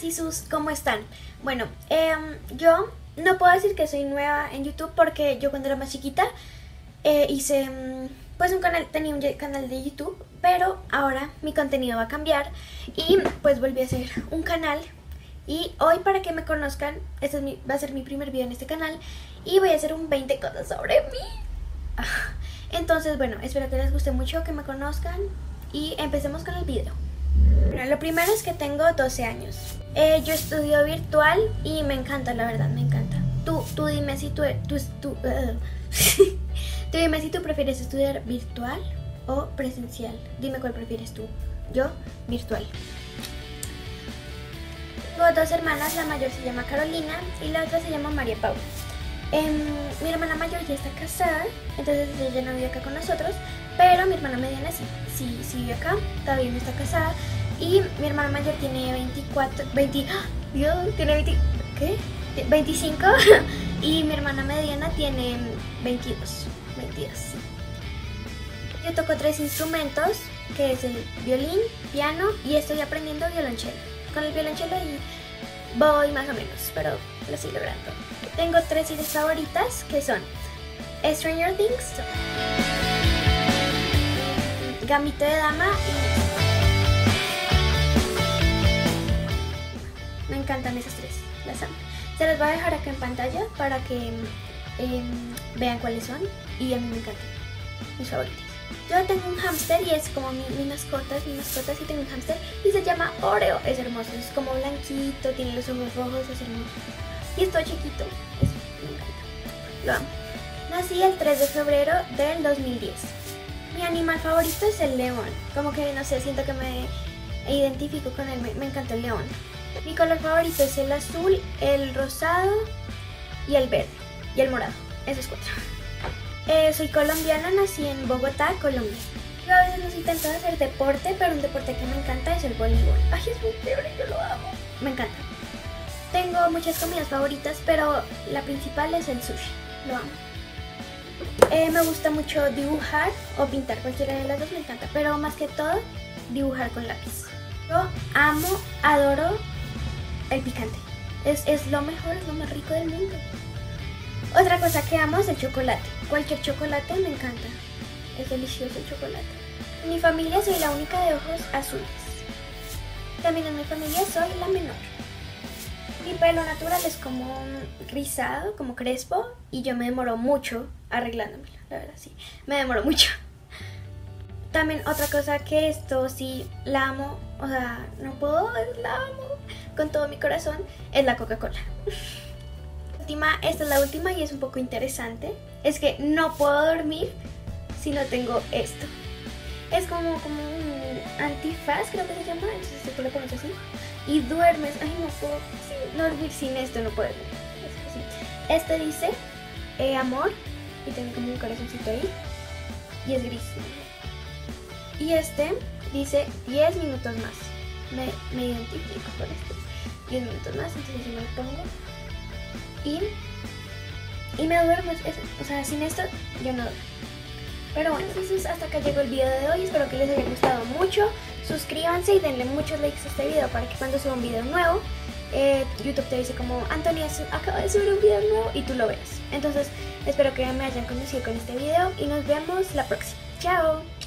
Sisus, ¿cómo están? Bueno, em, yo no puedo decir que soy nueva en YouTube porque yo cuando era más chiquita eh, hice mm, pues un canal, tenía un canal de YouTube, pero ahora mi contenido va a cambiar y pues volví a hacer un canal y hoy para que me conozcan, este es mi, va a ser mi primer video en este canal y voy a hacer un 20 cosas sobre mí. Ah, entonces bueno, espero que les guste mucho, que me conozcan y empecemos con el video. Lo primero es que tengo 12 años. Eh, yo estudio virtual y me encanta, la verdad, me encanta. Tú, tú dime si tú, tú, tú dime si tú prefieres estudiar virtual o presencial. Dime cuál prefieres tú. Yo, virtual. Tengo dos hermanas, la mayor se llama Carolina y la otra se llama María Paula. Em, mi hermana mayor ya está casada, entonces ella no vive acá con nosotros, pero mi hermana mediana sí, sí, sí vive acá, todavía no está casada. Y mi hermana mayor tiene 24, 20, Dios, tiene 20, ¿qué? 25 y mi hermana mediana tiene 22, 22, sí. Yo toco tres instrumentos, que es el violín, piano y estoy aprendiendo violonchelo. Con el violonchelo y voy más o menos, pero lo estoy logrando. Tengo tres series favoritas que son Stranger Things, Gambito de Dama y... Me encantan esas tres, las amo. Se las voy a dejar acá en pantalla para que em, vean cuáles son y a mí me encantan, mis favoritas. Yo tengo un hámster y es como mi, mi mascota, es mi mascota, sí tengo un hámster y se llama Oreo, es hermoso, es como blanquito, tiene los ojos rojos, es hermoso. Y esto chiquito, es, me lo amo. Nací el 3 de febrero del 2010. Mi animal favorito es el león, como que no sé, siento que me identifico con él, me encanta el león. Mi color favorito es el azul, el rosado y el verde, y el morado, esos cuatro. Eh, soy colombiana, nací en Bogotá, Colombia. Yo a veces no soy hacer deporte, pero un deporte que me encanta es el voleibol. Ay, es muy chévere, yo lo amo. Me encanta. Tengo muchas comidas favoritas, pero la principal es el sushi. Lo amo. Eh, me gusta mucho dibujar o pintar, cualquiera de las dos me encanta, pero más que todo dibujar con lápiz. Yo amo, adoro el picante. Es, es lo mejor, lo más rico del mundo. Otra cosa que amo es el chocolate. Cualquier chocolate me encanta. Es delicioso el chocolate. Mi familia soy la única de ojos azules. También en mi familia soy la menor. Mi pelo natural es como rizado, como crespo, y yo me demoro mucho arreglándomelo, la verdad, sí. Me demoro mucho. También otra cosa que esto sí la amo, o sea, no puedo, la amo con todo mi corazón, es la Coca-Cola. Esta es la última y es un poco interesante. Es que no puedo dormir si no tengo esto. Es como, como un antifaz, creo que se llama, entonces tú lo conoces así. Y duermes, ay no puedo dormir sin esto, no puedo dormir. Este dice eh, amor y tiene como un corazoncito ahí y es gris. Y este dice 10 minutos más. Me, me identifico con este. 10 minutos más, entonces yo me lo pongo y, y me duermo. o sea, sin esto yo no duermo. Pero bueno, entonces hasta acá llegó el video de hoy. Espero que les haya gustado mucho. Suscríbanse y denle muchos likes a este video para que cuando suba un video nuevo, eh, YouTube te dice como, Antonia, acaba de subir un video nuevo y tú lo veas. Entonces, espero que me hayan conocido con este video y nos vemos la próxima. ¡Chao!